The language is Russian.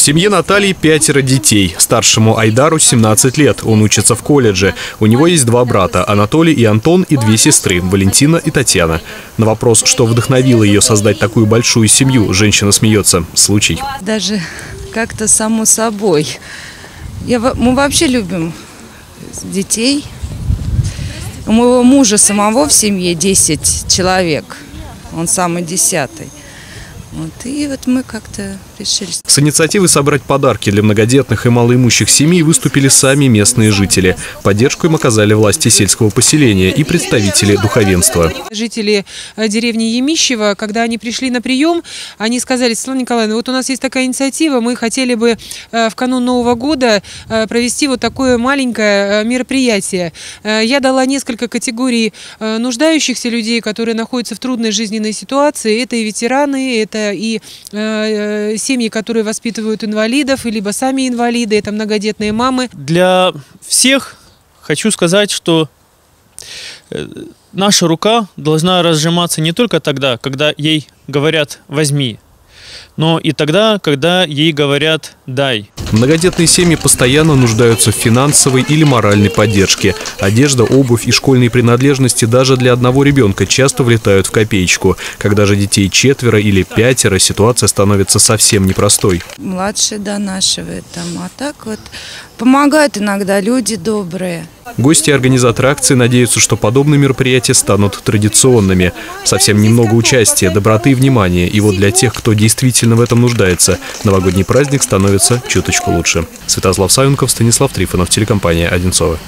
В семье Натальи пятеро детей. Старшему Айдару 17 лет. Он учится в колледже. У него есть два брата – Анатолий и Антон, и две сестры – Валентина и Татьяна. На вопрос, что вдохновило ее создать такую большую семью, женщина смеется. Случай. Даже как-то само собой. Я, мы вообще любим детей. У моего мужа самого в семье 10 человек. Он самый десятый. Вот, и вот мы как-то решили. С инициативой собрать подарки для многодетных и малоимущих семей выступили сами местные жители. Поддержку им оказали власти сельского поселения и представители духовенства. Жители э, деревни Емищево, когда они пришли на прием, они сказали, Светлана Николаевна, вот у нас есть такая инициатива, мы хотели бы э, в канун Нового года э, провести вот такое маленькое мероприятие. Я дала несколько категорий нуждающихся людей, которые находятся в трудной жизненной ситуации. Это и ветераны, это и э, э, семьи, которые воспитывают инвалидов, либо сами инвалиды, это многодетные мамы. Для всех хочу сказать, что э, наша рука должна разжиматься не только тогда, когда ей говорят «возьми», но и тогда, когда ей говорят «дай». Многодетные семьи постоянно нуждаются в финансовой или моральной поддержке. Одежда, обувь и школьные принадлежности даже для одного ребенка часто влетают в копеечку. Когда же детей четверо или пятеро, ситуация становится совсем непростой. Младшие донашивают там. А так вот помогают иногда люди добрые. Гости и организаторы акции надеются, что подобные мероприятия станут традиционными. Совсем немного участия, доброты и внимания. И вот для тех, кто действительно в этом нуждается, новогодний праздник становится чуточку лучше. Святослав Савенков, Станислав Трифонов, телекомпания «Одинцова».